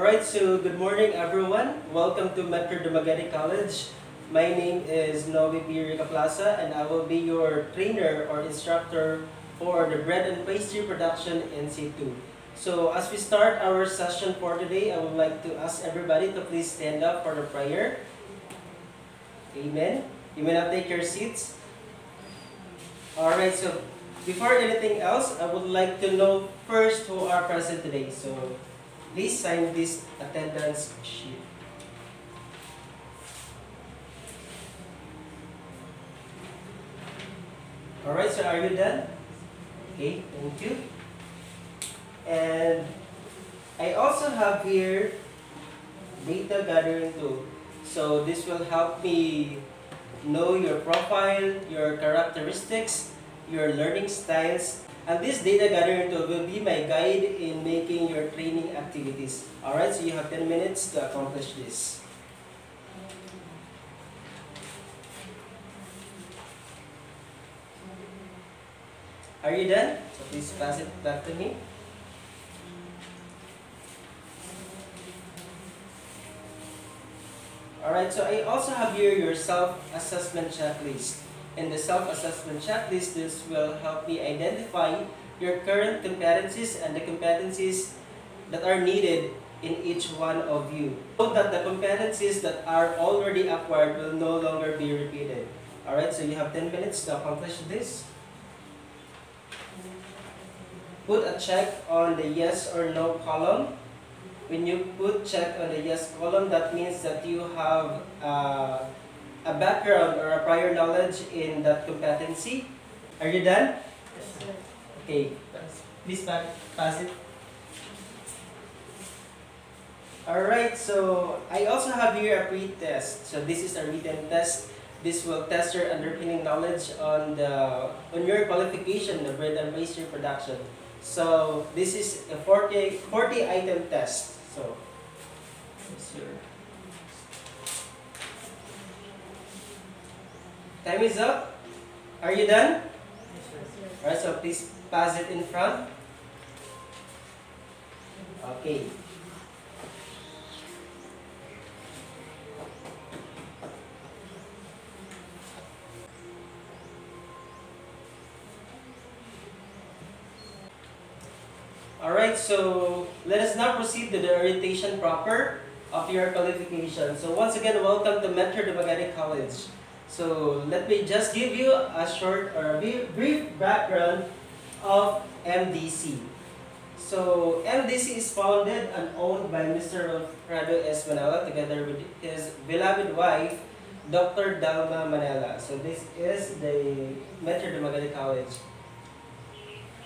Alright, so good morning everyone. Welcome to Metro Dumaguete College. My name is Novi P. Plaza and I will be your trainer or instructor for the bread and pastry production NC II. So as we start our session for today, I would like to ask everybody to please stand up for the prayer. Amen. You may now take your seats. Alright, so before anything else, I would like to know first who are present today. So please sign this attendance sheet. Alright, so are you done? Okay, thank you. And I also have here data gathering tool. So this will help me know your profile, your characteristics, your learning styles, and this data gathering tool will be my guide in making your training activities. Alright, so you have 10 minutes to accomplish this. Are you done? So please pass it back to me. Alright, so I also have here your self-assessment checklist. In the self-assessment checklist, this will help me identify your current competencies and the competencies that are needed in each one of you. So that the competencies that are already acquired will no longer be repeated. Alright, so you have 10 minutes to accomplish this. Put a check on the yes or no column when you put check on the yes column, that means that you have uh, a background or a prior knowledge in that competency. Are you done? Yes, sir. Okay, please pass it. Alright, so I also have here a pre-test. So this is a written test. This will test your underpinning knowledge on the on your qualification, the bread and pastry production. So this is a 40, 40 item test. So, what's your time is up. Are you done? Yes, sir. Alright, so please pass it in front. Okay. Alright, so let us now proceed to the orientation proper of your qualification. So once again, welcome to Metro Dumaguete College. So let me just give you a short or a brief background of MDC. So MDC is founded and owned by Mr. Alfredo S. Manila together with his beloved wife, Dr. Dalma Manila. So this is the Metro Dumaguete College.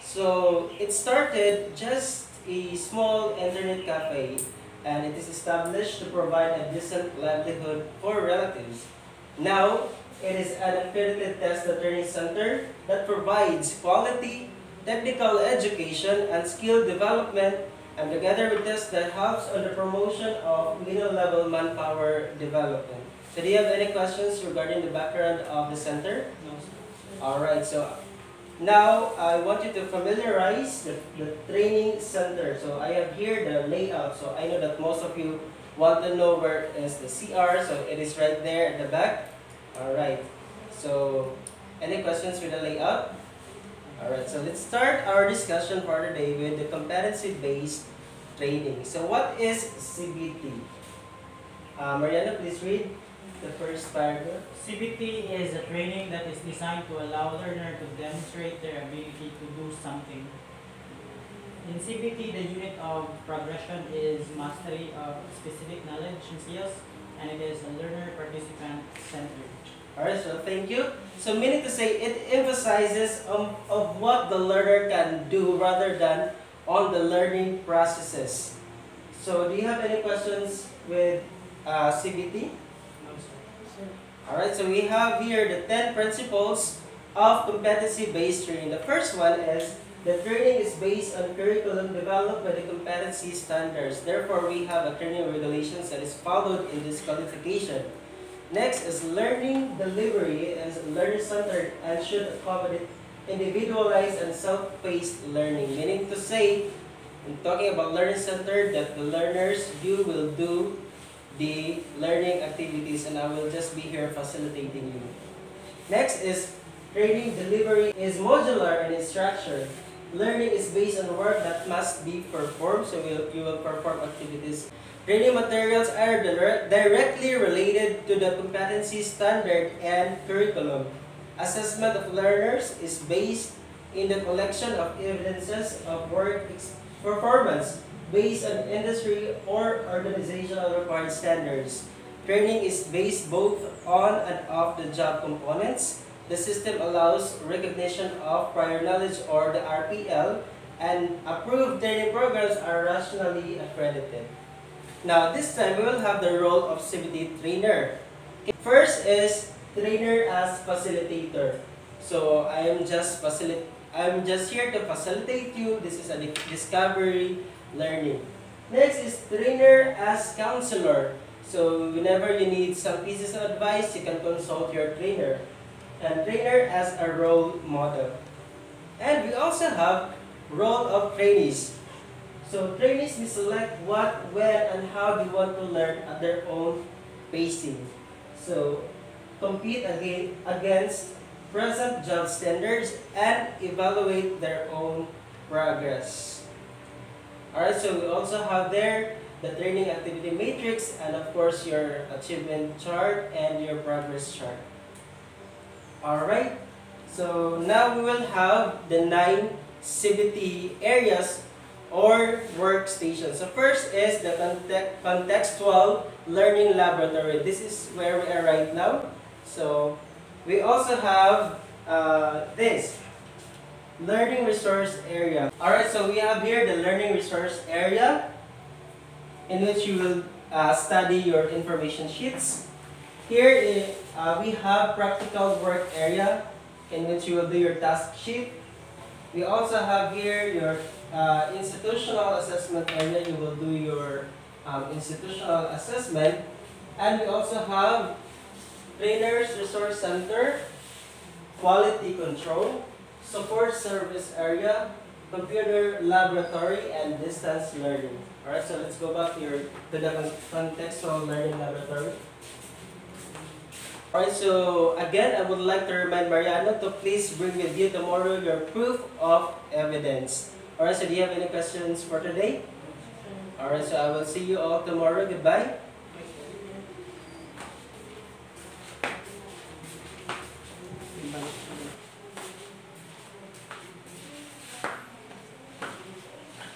So it started just a small internet cafe and it is established to provide a decent livelihood for relatives. Now, it is an accredited test learning center that provides quality technical education and skill development and together with this that helps on the promotion of middle level manpower development. So do you have any questions regarding the background of the center? No. Alright, so now, I want you to familiarize the, the training center. So I have here the layout. So I know that most of you want to know where is the CR. So it is right there at the back. Alright. So, any questions with the layout? Alright, so let's start our discussion for today with the competency-based training. So what is CBT? Uh, Mariana, please read the first paragraph. CBT is a training that is designed to allow learner to demonstrate their ability to do something. In CBT, the unit of progression is mastery of specific knowledge and skills, and it is a learner participant centered. Alright, so thank you. So meaning to say, it emphasizes um, of what the learner can do rather than on the learning processes. So do you have any questions with uh, CBT? No, sir. Alright, so we have here the 10 principles of competency-based training. The first one is the training is based on curriculum developed by the competency standards. Therefore, we have a training regulations that is followed in this qualification. Next is learning delivery is learner-centered and should accommodate individualized and self-paced learning. Meaning to say, I'm talking about learning center that the learners, you will do the learning activities and I will just be here facilitating you. Next is training delivery is modular and is structured. Learning is based on work that must be performed, so you will perform activities. Training materials are directly related to the competency standard and curriculum. Assessment of learners is based in the collection of evidences of work performance based on industry or organizational required standards. Training is based both on and off the job components. The system allows recognition of prior knowledge or the RPL and approved training programs are rationally accredited. Now this time we will have the role of CBT trainer. First is trainer as facilitator. So I am just facilit I'm just here to facilitate you. This is a discovery learning. Next is trainer as counselor. So whenever you need some pieces of advice, you can consult your trainer. And trainer as a role model. And we also have role of trainees. So trainees will select what, when, and how they want to learn at their own pacing. So compete again, against present job standards and evaluate their own progress. Alright, so we also have there the training activity matrix and of course your achievement chart and your progress chart. Alright, so now we will have the nine CBT areas or workstations. So first is the contextual learning laboratory. This is where we are right now. So we also have uh, this learning resource area. Alright, so we have here the learning resource area in which you will uh, study your information sheets. Here uh, we have practical work area in which you will do your task sheet. We also have here your uh, institutional assessment area. You will do your um, institutional assessment. And we also have trainers resource center, quality control, support service area, computer laboratory, and distance learning. Alright, so let's go back to, your, to the contextual learning laboratory. Alright, so again, I would like to remind Mariano to please bring with you tomorrow your proof of evidence. Alright, so do you have any questions for today? Alright, so I will see you all tomorrow. Goodbye.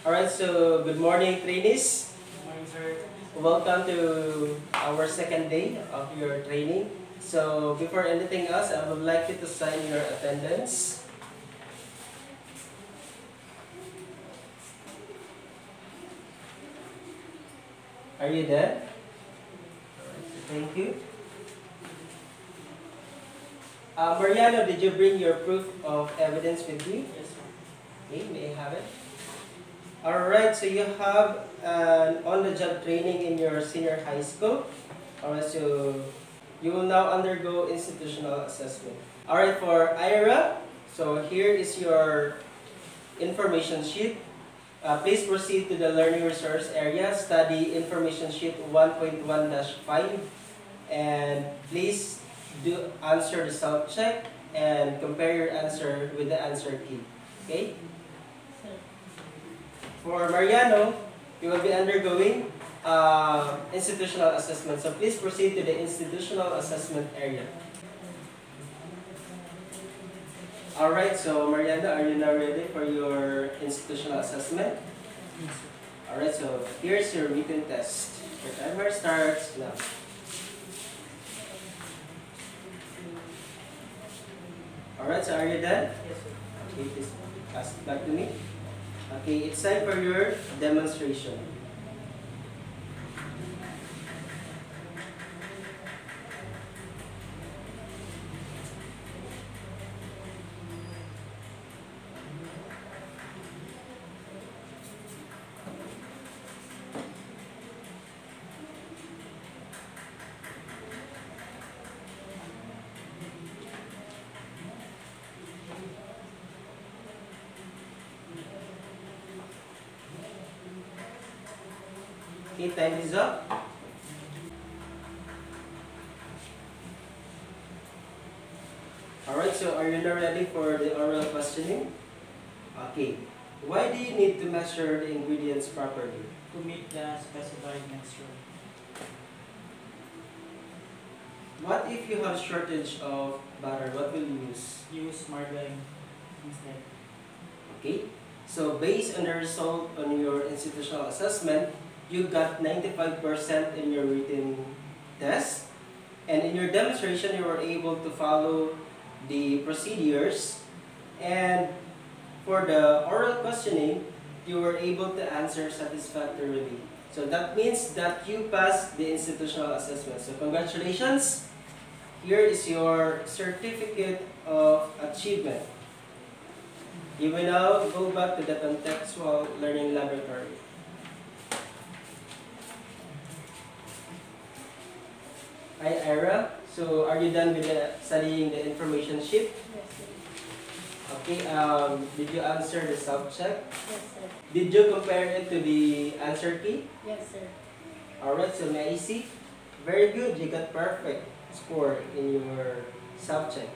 Alright, so good morning, trainees. Morning, sir. Welcome to our second day of your training. So before anything else, I would like you to sign your attendance. Are you there? Thank you. Uh, Mariano, did you bring your proof of evidence with you? Yes, sir. Okay, may I have it? Alright, so you have an on-the-job training in your senior high school. Alright, so you will now undergo institutional assessment. Alright, for Ira, so here is your information sheet. Uh, please proceed to the learning resource area, study information sheet 1.1-5, and please do answer the self-check and compare your answer with the answer key. Okay? For Mariano, you will be undergoing uh, institutional assessment. So please proceed to the institutional assessment area. Alright, so Mariano, are you now ready for your institutional assessment? Yes. Alright, so here's your written test. Your timer starts now. Alright, so are you done? Yes, sir. Okay, please pass it back to me. Okay, it's time for your demonstration. Okay, time is up. Alright, so are you now ready for the oral questioning? Okay. Why do you need to measure the ingredients properly? To meet the specified mixture. What if you have shortage of butter? What will you use? Use margarine instead. Okay. So based on the result on your institutional assessment, you got 95% in your written test. And in your demonstration, you were able to follow the procedures. And for the oral questioning, you were able to answer satisfactorily. So that means that you passed the institutional assessment. So congratulations. Here is your certificate of achievement. You will now go back to the contextual learning laboratory. Hi, Ira. So, are you done with the, studying the information sheet? Yes, sir. Okay, um, did you answer the self-check? Yes, sir. Did you compare it to the answer key? Yes, sir. Alright, so may I see? Very good, you got perfect score in your self-check.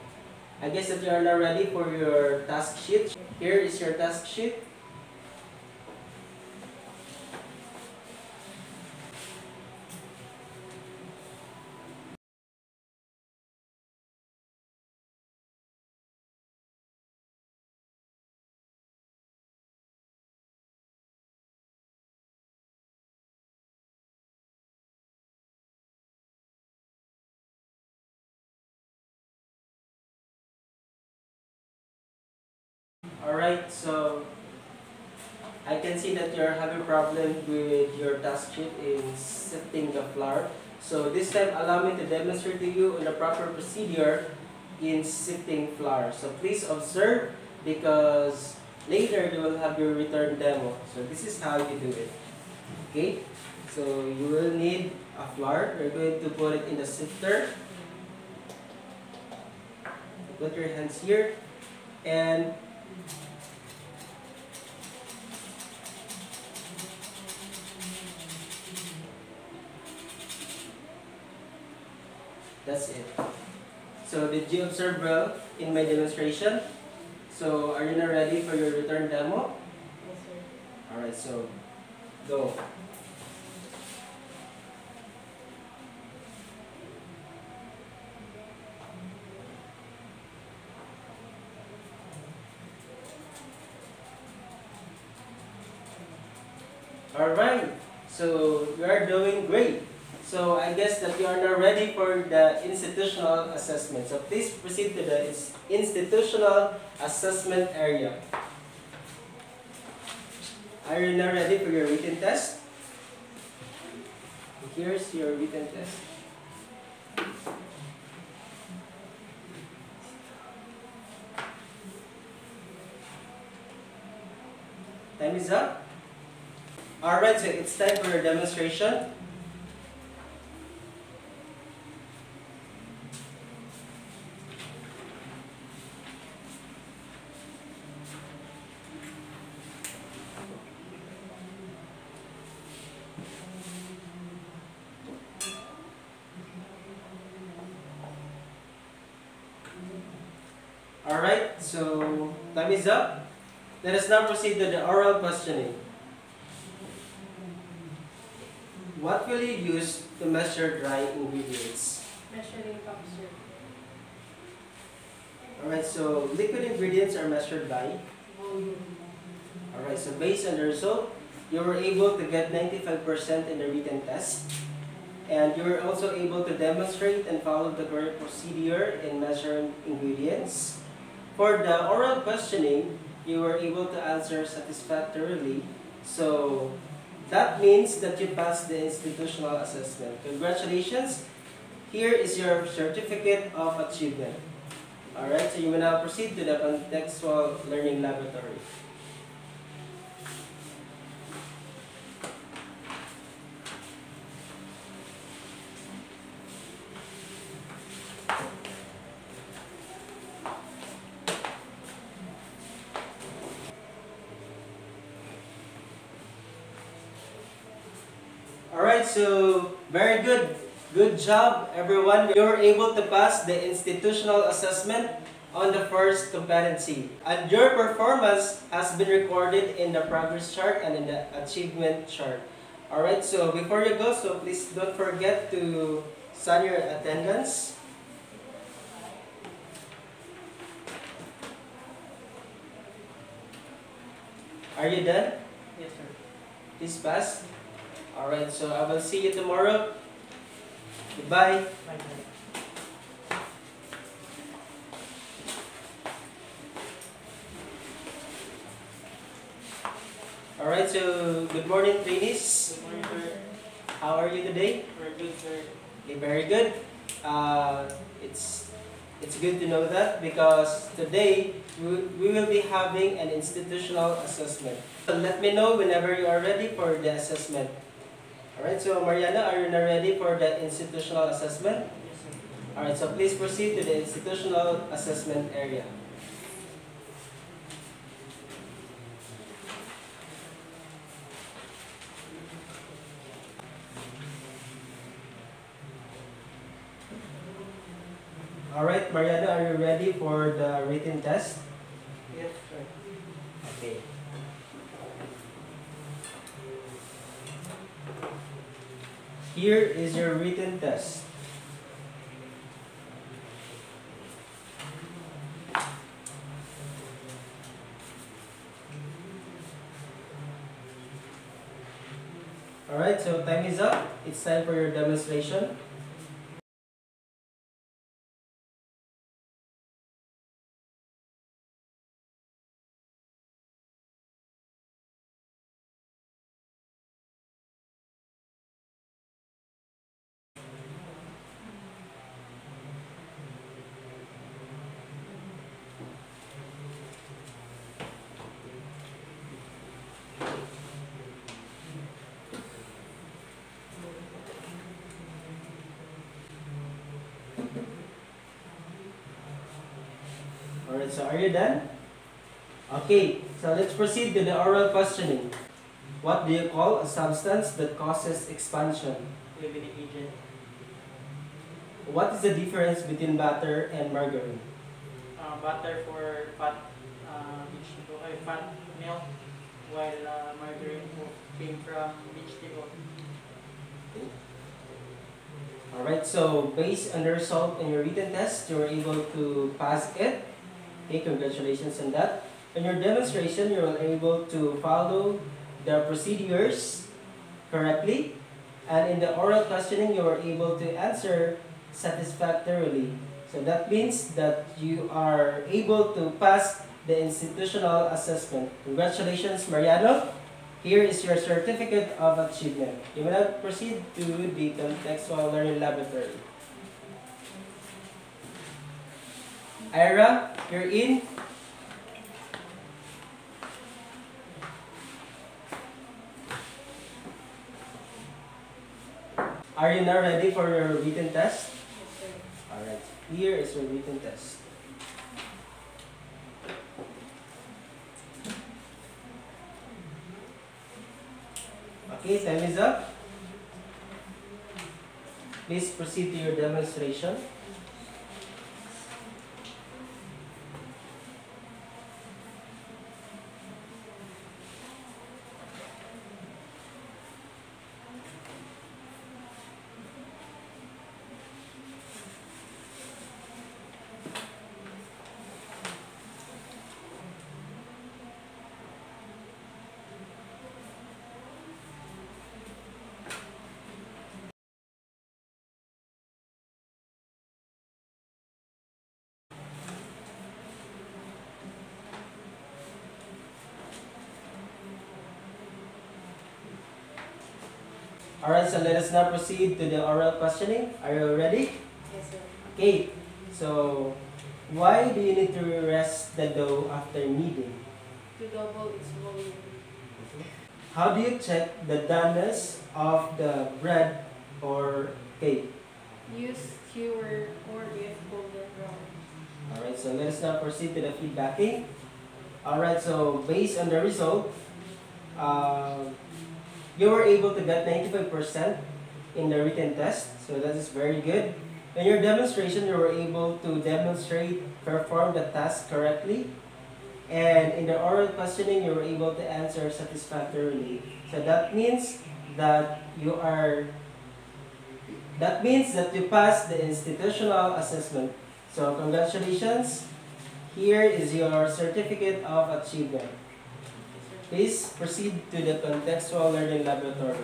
I guess that you are now ready for your task sheet. Here is your task sheet. Alright, so I can see that you're having a problem with your task sheet in sifting the flour. So this time, allow me to demonstrate to you on the proper procedure in sifting flour. So please observe because later you will have your return demo. So this is how you do it. Okay? So you will need a flour. You're going to put it in the sifter. Put your hands here and That's it. So did you observe well in my demonstration? So are you now ready for your return demo? Yes, sir. Alright, so go. Alright, so you are doing great. So I guess that you are now ready for the institutional assessment. So please proceed to the institutional assessment area. Are you now ready for your written test? Here's your written test. Time is up. Alright, so it's time for your demonstration. Alright, so time is up. Let us now proceed to the oral questioning. What will you use to measure dry ingredients? Measuring cup, sir. Alright, so liquid ingredients are measured by. Volume. Alright, so based on the result, you were able to get 95% in the written test. And you were also able to demonstrate and follow the correct procedure in measuring ingredients. For the oral questioning, you were able to answer satisfactorily. So that means that you passed the institutional assessment. Congratulations. Here is your certificate of achievement. Alright, so you will now proceed to the contextual learning laboratory. Job, everyone. You were able to pass the institutional assessment on the first competency. And your performance has been recorded in the progress chart and in the achievement chart. Alright, so before you go, so please don't forget to sign your attendance. Are you done? Yes, sir. Please pass. Alright, so I will see you tomorrow. Goodbye. Bye. Alright, so good morning, trainees. Good morning, sir. How are you today? We're good, sir. Okay, very good. Uh, it's it's good to know that because today we, we will be having an institutional assessment. So let me know whenever you are ready for the assessment. Alright, so Mariana, are you now ready for the institutional assessment? Alright, so please proceed to the institutional assessment area. Alright, Mariana, are you ready for the written test? Yes, sir. Okay. Here is your written test. Alright, so time is up. It's time for your demonstration. Alright, so are you done? Okay, so let's proceed to the oral questioning. What do you call a substance that causes expansion? Leavening agent. What is the difference between butter and margarine? Uh, butter for fat, uh, vegetable, ay, fat milk, while uh, margarine came from vegetable. Alright, so based on the result in your written test, you were able to pass it. Okay, congratulations on that. In your demonstration, you were able to follow the procedures correctly. And in the oral questioning, you were able to answer satisfactorily. So that means that you are able to pass the institutional assessment. Congratulations, Mariano. Here is your certificate of achievement. You will now proceed to the contextual learning laboratory. Ira, you're in. Are you now ready for your written test? Alright, here is your written test. Okay, time is up. Please proceed to your demonstration. Alright, so let us now proceed to the oral questioning. Are you ready? Yes, sir. Okay, so why do you need to rest the dough after kneading? To double its volume. How do you check the doneness of the bread or cake? Use skewer or if golden brown. Alright, so let us now proceed to the feedbacking. Alright, so based on the result, uh, you were able to get 95% in the written test. So that is very good. In your demonstration, you were able to demonstrate, perform the task correctly. And in the oral questioning, you were able to answer satisfactorily. So that means that you are, that means that you passed the institutional assessment. So congratulations. Here is your certificate of achievement. Please proceed to the contextual learning laboratory.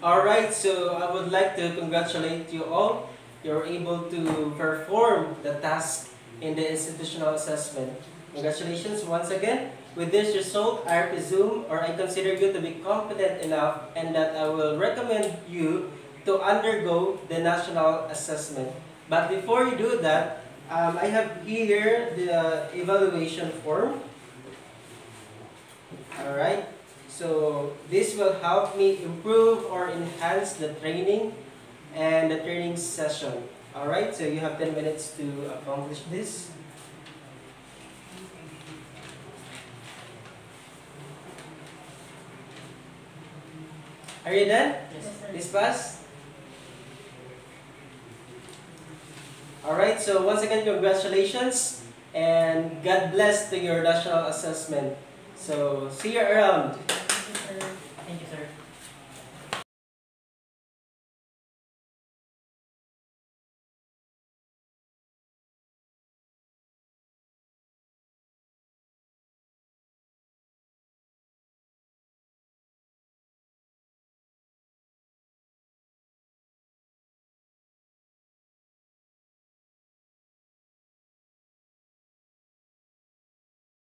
Alright, so I would like to congratulate you all. You're able to perform the task in the institutional assessment. Congratulations once again. With this result, I presume or I consider you to be competent enough and that I will recommend you to undergo the national assessment. But before you do that, um, I have here the evaluation form. Alright, so this will help me improve or enhance the training and the training session. Alright, so you have 10 minutes to accomplish this. Are you done? Yes. This pass? Alright, so once again, congratulations and God bless to your national assessment. So, see you around. Thank you, sir. Thank you, sir.